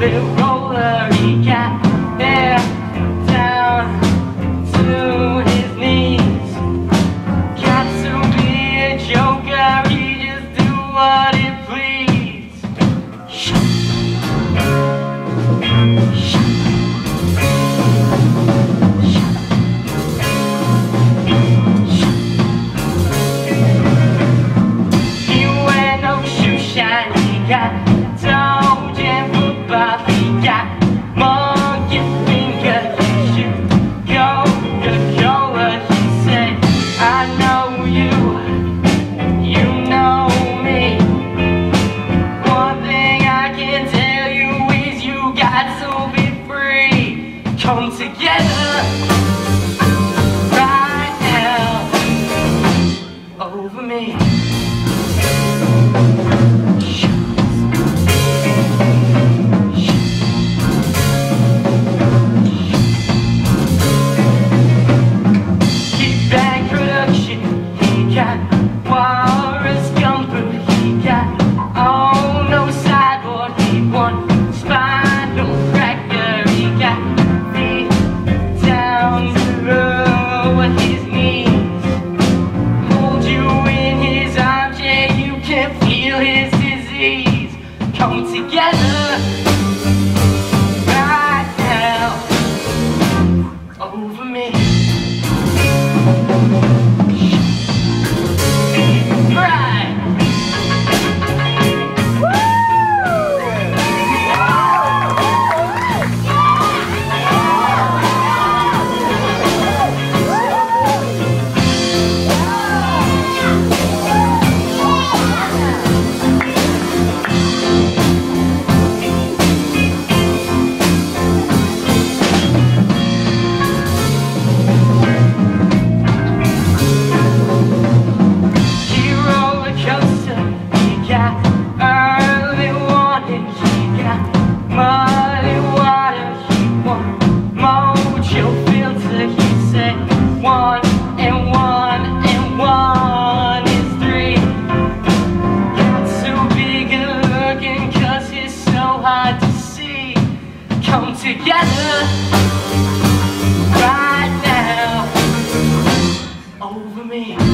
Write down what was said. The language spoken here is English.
the colorido. come together. Please come together right now over me. Right now, over me.